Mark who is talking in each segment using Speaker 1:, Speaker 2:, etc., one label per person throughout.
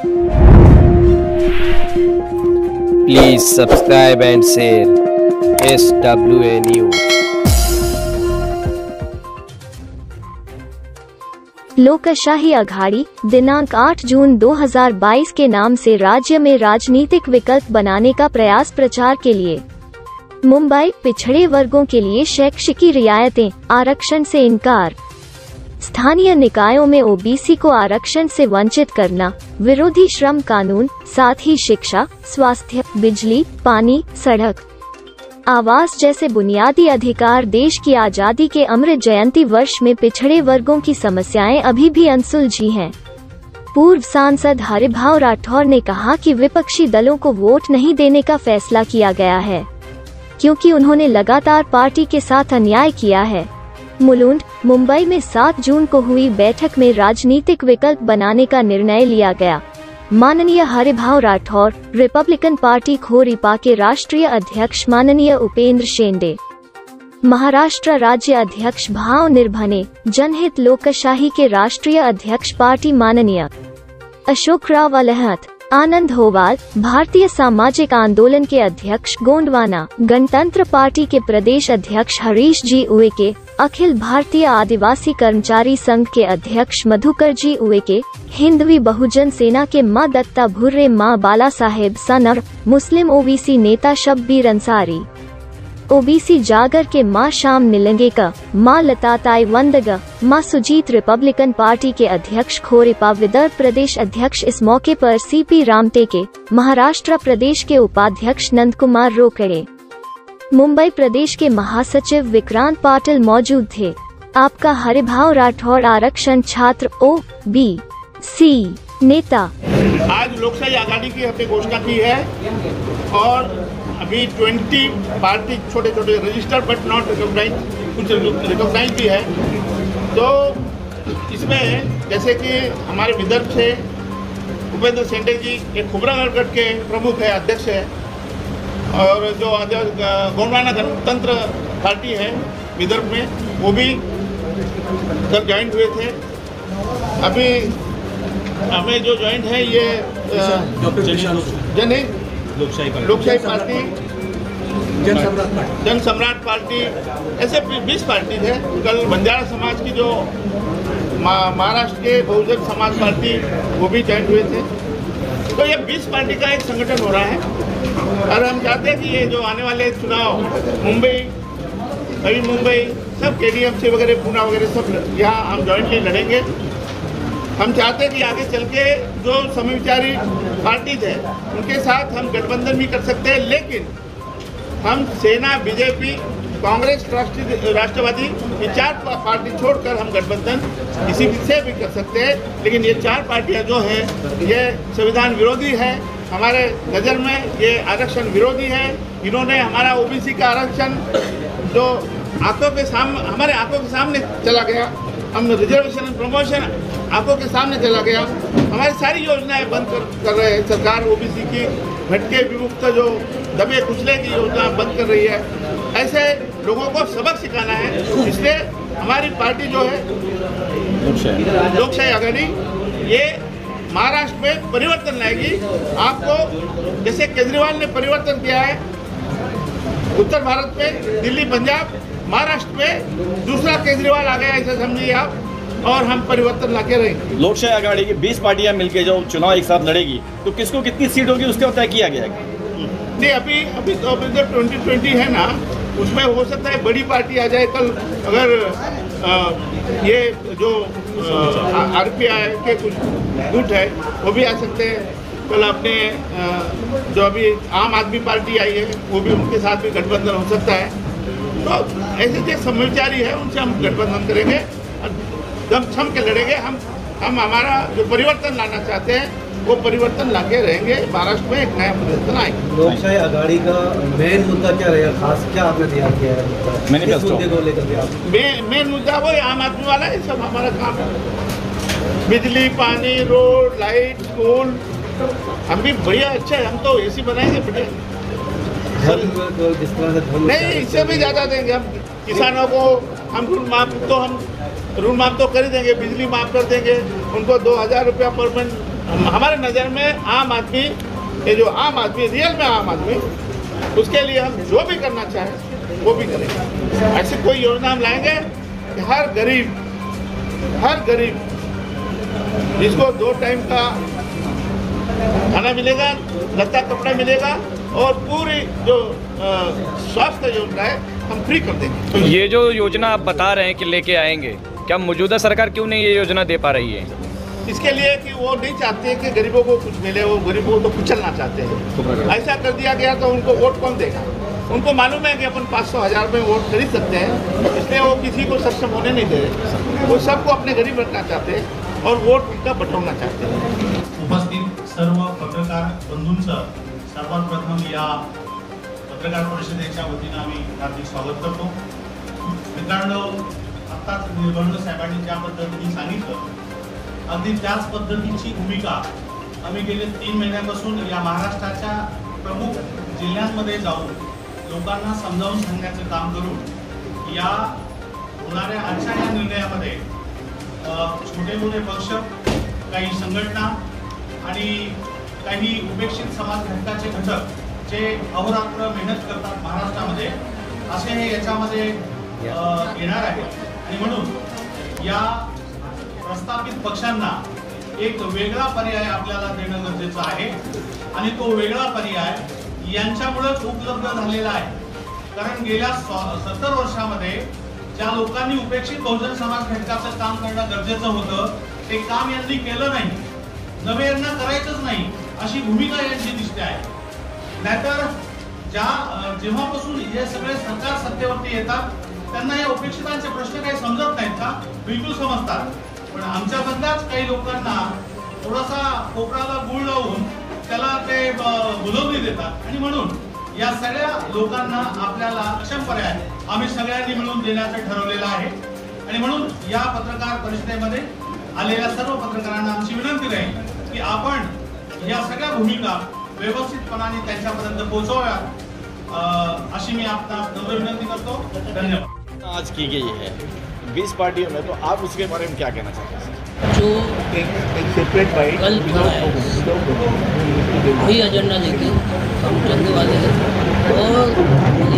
Speaker 1: Please subscribe and share. SWA News.
Speaker 2: लोकशाही अघाड़ी दिनांक 8 जून 2022 के नाम से राज्य में राजनीतिक विकल्प बनाने का प्रयास प्रचार के लिए। मुंबई, पिछड़े वर्गों के लिए शैक्षिकी रियायतें, आरक्षण से इनकार। स्थानीय निकायों में ओबीसी को आरक्षण से वंचित करना, विरोधी श्रम कानून, साथ ही शिक्षा, स्वास्थ्य, बिजली, पानी, सड़क, आवास जैसे बुनियादी अधिकार देश की आज़ादी के अमृत जयंती वर्ष में पिछड़े वर्गों की समस्याएँ अभी भी अनसुलझी हैं। पूर्व सांसद हरिभाव राठौर ने कहा कि विपक्षी दलों को वोट नहीं देने का फैसला किया गया है, क्योंकि उन्होंने लगातार पार्टी के साथ अन्याय किया है मुलुंड, मुंबई में 7 जून को हुई बैठक में राजनीतिक विकल्प बनाने का निर्णय लिया गया। माननीय हरिभाव राठौर, रिपब्लिकन पार्टी खोरीपा के राष्ट्रीय अध्यक्ष माननीय उपेंद्र शेंडे। महाराष्ट्र राज्य अध्यक्ष भाव निर्भने जनहित लोकशाही के राष्ट्रीय अध्यक्ष पार्टी माननीय। अशोक राव अलहत, आनंद होवाल, भारतीय सामाजिक आंदोलन के अध्यक्ष गोंडवाना, गणतंत्र पार्टी के प्रदेश अध्यक्ष हरीश जी उइके अखिल भारतीय आदिवासी कर्मचारी संघ के अध्यक्ष मधुकर जी उइके हिंदवी बहुजन सेना के माँ दत्ता भुर्रे, माँ बाला साहेब सनर, मुस्लिम ओबीसी नेता शब्बीर अंसारी। ओबीसी जागर के माँ शाम निलंगेकर, माँ लता ताई वंदग, माँ सुजीत रिपब्लिकन पार्टी के अध्यक्ष खोरेपा विदर्भ प्रदेश अध्यक्ष इस मौके पर सीपी रामटेके, महाराष्ट्र प्रदेश के उपाध्यक्ष नंद कुमार रोकड़े। मुंबई प्रदेश के महासचिव विक्रांत पाटिल मौजूद थे। आपका हरिभाव राठौर, आरक्षण छात्र ओ, बी, सी, नेता।
Speaker 3: आज लोकशाही आघाड़ी की हमने घोषणा की है और अभी 20 पार्टी छोटे छोटे रजिस्टर बट नॉट रिकॉग्नाइज कुछ रिकॉग्नाइज भी है। तो इसमें जैसे कि हमारे विदर्भ से उपेंद्र सेंडे जी, एक खुबरागढ़ के प्रमुख है, अध्यक्ष है और जो गोंडवाना गणतंत्र पार्टी है विदर्भ में वो भी सब ज्वाइंट हुए थे। अभी हमें जो ज्वाइंट है ये जनहित लोकशाही पार्टी। जन सम्राट पार्टी। जन सम्राट पार्टी ऐसे बीस पार्टी थे। कल बंजारा समाज की जो महाराष्ट्र के बहुजन समाज पार्टी वो भी ज्वाइन हुए थे। तो ये बीस पार्टी का एक संगठन हो रहा है। और हम चाहते हैं कि ये जो आने वाले चुनाव, मुंबई नवी मुंबई, सब के डी एम सी वगैरह पूना वगैरह, सब यहाँ हम जॉइंटली लड़ेंगे। हम चाहते हैं कि आगे चल के जो समविचारी पार्टीज़ है, उनके साथ हम गठबंधन भी कर सकते हैं, लेकिन हम सेना, बीजेपी कांग्रेस राष्ट्रवादी ये चार पार्टी छोड़कर हम गठबंधन किसी से भी कर सकते हैं लेकिन ये चार पार्टियाँ जो हैं ये संविधान विरोधी है हमारे नज़र में ये आरक्षण विरोधी है इन्होंने हमारा ओबीसी का आरक्षण जो आँखों के सामने हमारे आँखों के सामने चला गया हम रिजर्वेशन एंड प्रमोशन आँखों के सामने चला गया हमारी सारी योजनाएँ बंद कर, कर रहे हैं सरकार ओबीसी की भटके विमुक्त जो दबे कुचले की योजना बंद कर रही है ऐसे लोगों को सबक सिखाना है। इसलिए हमारी पार्टी जो है लोकशाही आघाड़ी ये महाराष्ट्र में परिवर्तन लाएगी। आपको जैसे केजरीवाल ने परिवर्तन किया है उत्तर भारत में दिल्ली पंजाब महाराष्ट्र में दूसरा केजरीवाल आ गया ऐसा समझिए आप और हम परिवर्तन लाके रहेंगे।
Speaker 4: लोकशाही आघाड़ी की 20 पार्टियाँ मिलकर जो चुनाव एक साथ लड़ेगी तो किसको कितनी सीट होगी उसका तय किया गया
Speaker 3: नहीं अभी अभी तो अभी जो ट्वेंटी ट्वेंटी है ना। उसमें हो सकता है बड़ी पार्टी आ जाए। कल अगर आ, ये जो आर पी आई के कुछ गुट है वो भी आ सकते हैं। कल अपने आ, जो अभी आम आदमी पार्टी आई है वो भी उनके साथ भी गठबंधन हो सकता है। तो ऐसे जो समविचारी है उनसे हम गठबंधन करेंगे। दम छम के लड़ेंगे हम हम हमारा जो परिवर्तन लाना चाहते हैं वो परिवर्तन लाके रहेंगे। महाराष्ट्र में एक नया परिवर्तन आएगा।
Speaker 5: लोकशाही आघाड़ी का मेन मुद्दा क्या रहेगा? खास क्या आपने ध्यान किया है? मुद्दे को लेकर
Speaker 3: मेन मेन मुद्दा वो आम आदमी वाला है सब हमारा काम है। बिजली पानी रोड लाइट स्कूल हम भी बढ़िया अच्छा है। हम तो एसी बनाएँगे बढ़िया।
Speaker 5: से
Speaker 3: नहीं इससे भी ज़्यादा देंगे हम। किसानों को हम ऋण माफ़ तो हम ऋण माफ़ तो कर ही देंगे, बिजली माफ़ कर देंगे। उनको दो हज़ार रुपया पर मंथ, हमारे नज़र में आम आदमी, ये जो आम आदमी, रियल में आम आदमी, उसके लिए हम जो भी करना चाहें, वो भी करेंगे। ऐसी कोई योजना हम लाएँगे कि हर गरीब हर गरीब, जिसको दो टाइम का खाना मिलेगा लत्ता कपड़ा मिलेगा, और पूरी जो स्वास्थ्य योजना है हम फ्री कर देंगे।
Speaker 6: तो ये जो योजना आप बता रहे हैं कि लेके आएँगे क्या मौजूदा सरकार क्यों नहीं ये योजना दे पा रही है?
Speaker 3: इसके लिए कि वो नहीं चाहते कि गरीबों को कुछ मिले वो गरीबों को तो कुचलना चाहते हैं। ऐसा कर दिया गया तो उनको वोट कौन देगा? उनको मालूम है कि अपन पाँच सौ हज़ार में वोट खरीद सकते हैं इसलिए वो किसी को सक्षम होने नहीं दे रहे। वो सबको अपने गरीब रखना चाहते हैं और वोट उनका बटवना चाहते हैं।
Speaker 7: उपस्थित सर्व पत्रकार बंधूंचं सर्वात प्रथम या पत्रकार परिषदेच्या वतीनं आम्ही हार्दिक स्वागत करतो. मित्रांनो आत्ताच निर्बंध साहेबांनी ज्या पद्धतीने सांगितलं अगदी त्याच पद्धतीची भूमिका आम्ही गेले तीन महिन्यापासून या महाराष्ट्राच्या प्रमुख जिल्ह्यांमध्ये जाऊन लोकांना समजावून सांगण्याचं काम करून या होणाऱ्या आजच्या या निर्णयामध्ये छोटे मोठे पक्ष काही संघटना आणि काही उपेक्षित समाज घटकाचे घटक जे अहोरात्र मेहनत करतात महाराष्ट्रामध्ये असे हे याच्यामध्ये येणार आहेत आणि म्हणून या प्रस्थापित पक्षांना एक वेगळा पर्याय आपल्याला देणं गरजेचं आहे. आणि तो वेगळा पर्याय यांच्यामुळेच उपलब्ध झालेला आहे. कारण गेल्या सत्तर वर्षामध्ये ज्या लोकांनी उपेक्षित बहुजन समाज घटकाचं काम करणं गरजेचं होतं ते काम यांनी केलं नाही. नवे यांना करायचंच नाही अशी भूमिका यांची दिसते आहे. नाहीतर ज्या जेव्हापासून हे सगळे सरकार सत्तेवरती येतात त्यांना या उपेक्षितांचे प्रश्न काही समजत नाहीत का? बिलकुल समजतात. पण आमच्या काही लोकांना थोडासा कोपराला गुळ लावून त्याला ते अं, बुलवणी देतात. आणि म्हणून या सगळ्या लोकांना आपल्याला अशा पर्याय आम्ही सगळ्यांनी मिळून देण्याचं ठरवलेलं आहे. आणि म्हणून या पत्रकार परिषदेमध्ये आलेल्या सर्व पत्रकारांना आमची विनंती राहील की आपण या सगळ्या भूमिका व्यवस्थितपणाने त्यांच्यापर्यंत पोहोचवाव्यात अशी मी आपला नम्र विनंती करतो. धन्यवाद.
Speaker 4: आज की गई है? बीस पार्टियों में तो आप उसके बारे में क्या कहना चाहते हैं?
Speaker 8: जो सेपरेट कल था वही एजेंडा लेके हम चलने वाले हैं। और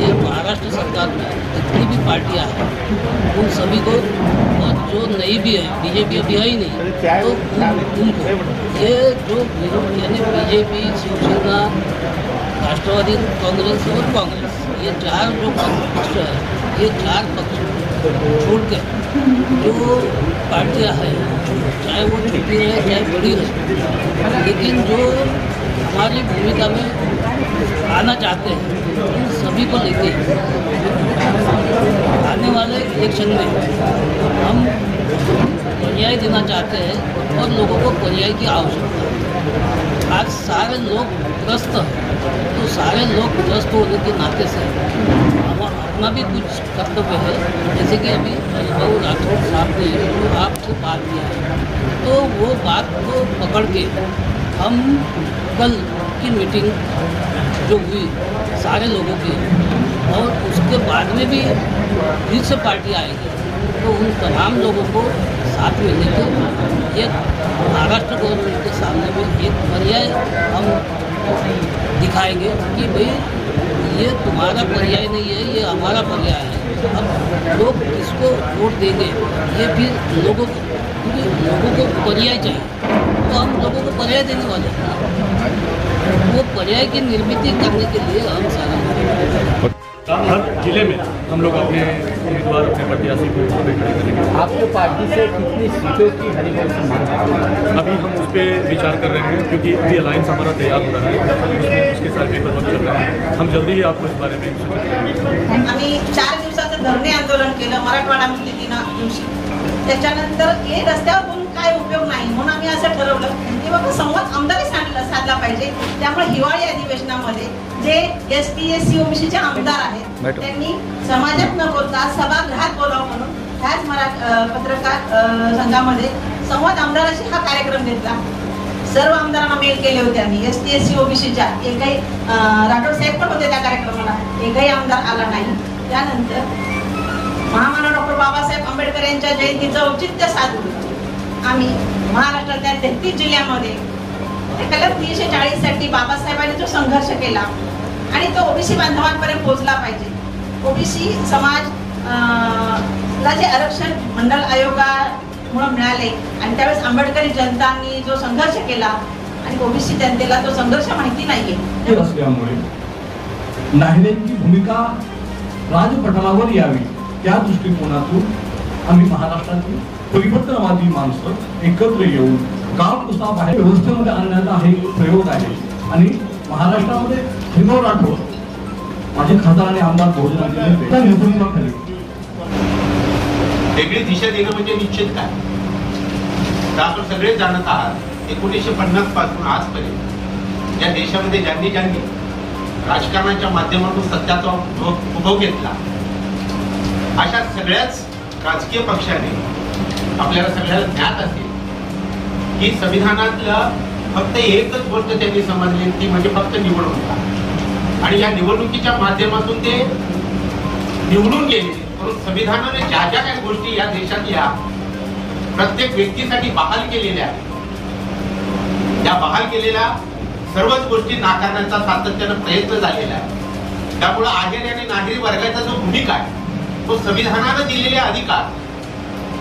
Speaker 8: ये महाराष्ट्र सरकार में जितनी भी पार्टियाँ हैं, उन सभी को और जो नई भी है, बीजेपी अभी है ही नहीं तो उन- उनको, ये जो विरोध यानी बीजेपी, शिवसेना, राष्ट्रवादी, कांग्रेस और कांग्रेस, ये चार जो पक्ष है, ये चार पक्ष छोड़ के जो पार्टियाँ हैं, चाहे वो छोटी रहे चाहे बड़ी रहे लेकिन जो हमारी भूमिका में आना चाहते हैं सभी को लेके आने वाले इलेक्शन में हम पर्याय देना चाहते हैं और लोगों को पर्याय की आवश्यकता। है आज सारे लोग ग्रस्त तो सारे लोग ग्रस्त होने के नाते से हम अपना भी कुछ कर्तव्य है। जैसे कि अभी हरिभाऊ राठौर साहब ने जो आपसे बात किया है तो वो बात को पकड़ के हम कल की मीटिंग जो हुई सारे लोगों की। और उसके बाद में भी फिर से पार्टी आएगी तो उन तमाम लोगों को साथ में लेकर एक महाराष्ट्र गवर्नमेंट के सामने में एक पर्याय हम दिखाएँगे कि भाई, ये तुम्हारा पर्याय नहीं है, ये हमारा पर्याय है। अब लोग किसको वोट देंगे, ये फिर लोगों को, क्योंकि लोगों को पर्याय चाहिए। तो हम लोगों को पर्याय देने वाले हैं। वो पर्याय की निर्मित करने के लिए हम सारा।
Speaker 9: हर ज़िले में हम लोग अपने उम्मीदवार अपने प्रत्याशी को खड़े करेंगे।
Speaker 10: आपको पार्टी से कितनी सीटों की हरिवंश मांग है?
Speaker 9: अभी हम उस पर विचार कर रहे हैं क्योंकि अभी अलायंस हमारा तैयार हो रहा है। उसके साथ पेपर वर्क चल रहे हैं। हम जल्दी ही आपको इस बारे में सूचित करेंगे
Speaker 11: आम्ही चार दिवसाचं धरणे आंदोलन केलं मराठवाडा मुक्ती दिना दिवशी. त्याच्यानंतर हे रस्त्यावर बोलून काय उपयोग नाही म्हणून आम्ही असं ठरवलं. की बाबा संवाद आमदारही साधला पाहिजे. त्यामुळे हिवाळी अधिवेशनामध्ये जे एस टी एस सी ओबीसीचे आमदार आहेत त्यांनी समाजात न बोलता सभागृहात बोलावं म्हणून ह्याच मरा पत्रकार संघामध्ये संवाद आमदाराशी हा कार्यक्रम घेतला. सर्व आमदारांना मेल केले होते आम्ही. एस टी एस सी ओबीसीच्या एकही राठोड साहेब पण होते त्या कार्यक्रमाला. एकही आमदार आला नाही. त्यानंतर महामानव डॉक्टर बाबासाहेब आंबेडकर यांच्या जयंतीचं औचित्य साधून आम्ही महाराष्ट्रातल्या तेहतीस जिल्ह्यामध्ये तीनशे चाळीससाठी बाबासाहेबांनी जो संघर्ष केला. आणि तो ओबीसी बांधवांपर्यंत पोहोचला पाहिजे. ओबीसी समाज ला जे आरक्षण मंडल आयोगामुळे मिळाले आणि त्यावेळेस आंबेडकरी जनतांनी जो संघर्ष केला आणि ओबीसी जनतेला तो संघर्ष माहिती नाहीये.
Speaker 12: हे असल्यामुळे नाहिलेंची भूमिका राजपटलावर यावी त्या दृष्टिकोनातून आम्ही महाराष्ट्रातील परिवर्तनवादी माणसं एकत्र येऊन गाव बाहेर व्यवस्थेमध्ये आणण्याचा हा एक प्रयोग आहे. आणि महाराष्ट्रामध्ये हिमो राठोड माझे खासदार आणि आमदार भोजनाचे त्या नेतृत्वाखाली.
Speaker 13: वेगळी दिशा देणं म्हणजे निश्चित काय? तर आपण सगळे जाणत आहात एकोणीसशे पन्नासपासून आजपर्यंत या देशामध्ये ज्यांनी ज्यांनी राजकारणाच्या माध्यमातून सत्याचा उभव घेतला अशा सगळ्याच राजकीय पक्षाने आपल्याला सगळ्याला ज्ञात असेल की संविधानातलं फक्त एकच गोष्ट त्यांनी समजली ती म्हणजे फक्त निवडणूक. आणि या निवडणुकीच्या माध्यमातून ते निवडून गेले. म्हणून संविधानाने ज्या ज्या काही गोष्टी या देशातल्या प्रत्येक व्यक्तीसाठी बहाल केलेल्या आहेत त्या बहाल केलेल्या सर्वच गोष्टी नाकारण्याचा सातत्यानं प्रयत्न झालेला आहे. त्यामुळे आहेर आणि नागरी वर्गाचा जो भूमिका आहे तो संविधानानं दिलेले अधिकार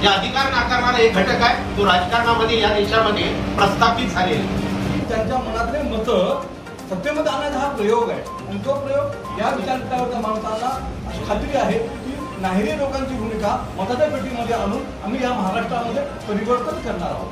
Speaker 13: जे अधिकार नाकारणारा एक घटक आहे तो राजकारणामध्ये या देशामध्ये प्रस्थापित झालेला
Speaker 12: त्यांच्या मनातले मत सत्तेमध्ये आणण्याचा हा प्रयोग आहे. आणि तो प्रयोग या विचारपीठावरच्या माणसांना अशी खात्री आहे की नाहिरी लोकांची भूमिका मताच्या पेटीमध्ये आणून आम्ही या महाराष्ट्रामध्ये परिवर्तन करणार आहोत.